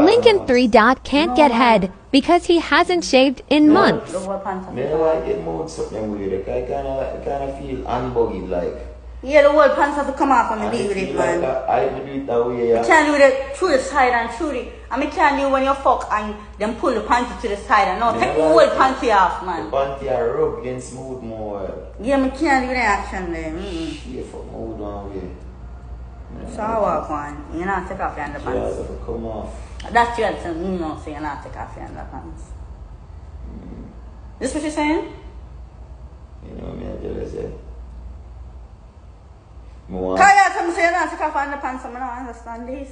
Lincoln 3 Dot can't get head because he hasn't shaved in months. The whole pants are Me don't it more something weird. I kind of kind of feel unbuggy like. Yeah, the whole pants have to come off on the you be with it, man. that- I do it that way. You Yeah. can't do it through the side and through the. I mean, can't do when you fuck and then pull the panty to the side and no, Me take the don't whole panty off, man. The man. panty I rub against smooth more. Yeah, me can't do the action there. Mm-mm. Shit for mood one way. Me So I walk on. You not take off your it. Underpants. have to come off. That's your answer. You know, so you're not take off your underpants. This what you're saying? You know me, I just say. Me want, Kaya, tell me say you're not take off your underpants. I don't understand this.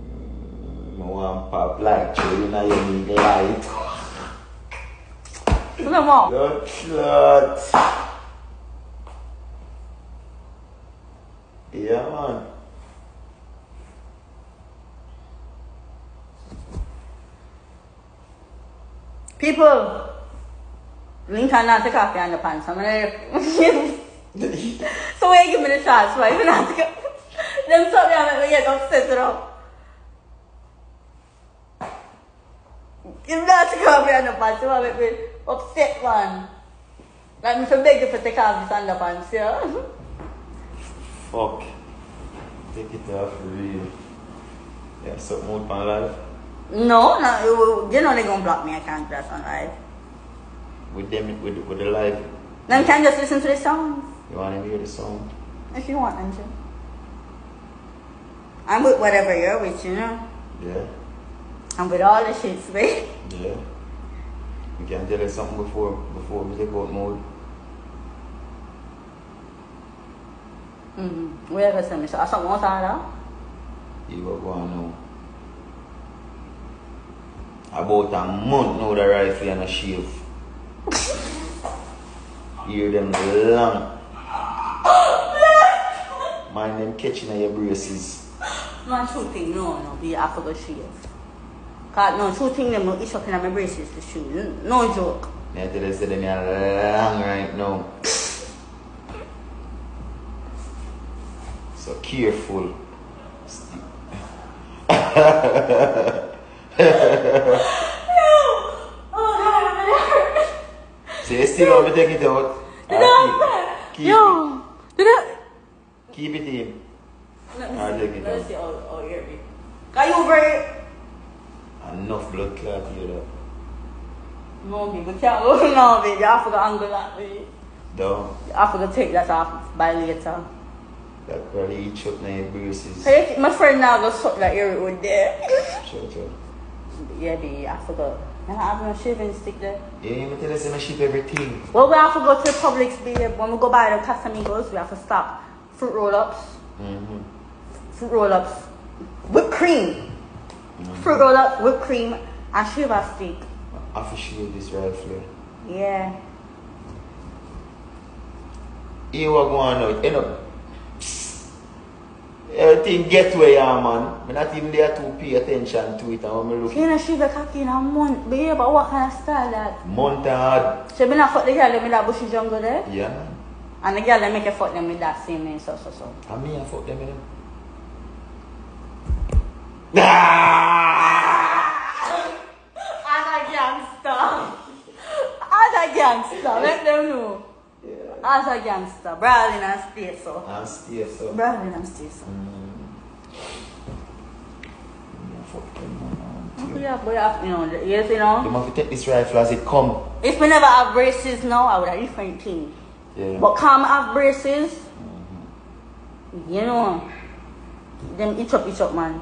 me want pop like chill in your big light. No more. Don't. Yeah, man. People, Lincoln not take off your underpants. I'm gonna. so you give me the shots? Why you not take? Them stop there and make me get upset, you know. You not take off your underpants. You want to make me upset, man. Like me to beg you take off this underpants, yeah? Fuck. Take it off for real. Yeah, something out my life. No, no, you, you know they gonna block me. I can't dress on live. With them, with, with the life. Then can just listen to the songs You want to hear the song? if you want them to. I'm with whatever you're with, you know. Yeah. I'm with all the shits, babe. Yeah. We can tell you something before before we take out mode. Mm-hmm. Where you send me? So, something else You were going now. About a month now the rifle and a shave. Hear them long. Mind them catching at your braces. No, true thing, no, no, be I forgot shave. Cause no, true thing, them no itch up in my braces to shoe. No joke. You say them are long right now. So careful. Oh, God, So you still want me to take it out? Did I? Ah, keep, keep Yo, did I? Keep it in. Let me I'll see. take it Let me out. see. Oh, oh, hear me. Got you very. Enough blood clot here though. No, baby, we can't go. No, baby, I forgot angle that, baby. Down. I forgot take that off by later. That probably each up now your. Hey, my friend now go suck that ear with there. Sure, sure. yeah, I forgot. And I have no shaving stick there. Yeah, me tell you say me ship everything. Well, we have to go to the Publix, babe. When we go buy the Casamigos, we have to stop. Fruit roll-ups. Mm-hmm. Fruit roll-ups. Whipped cream. Fruit roll-ups, whipped cream, and shiva stick. I have to shave this rifle. Yeah. You what going on? You know, everything get where you are, man. Me not even there to pay attention to it and when me look You know, shiva cocky in a month, babe. But what kind of style that? month hard. So, me not fuck the girl with that bushy jungle there. Yeah, man. And the girl that make you fuck them with that same name, so, so, so. And me, I fuck them in them. Ah! A gangster. A gangster. Let them know. As a gangster. Brawling and stay so. I'm still so. Brawling and stay so. Yeah, fuck them. Yeah, but uh, you know, yes, you know. You have to take this rifle as it come. If we never have braces now, I would have different thing. Yeah. But come have braces, you know, them itch up, itch up, man.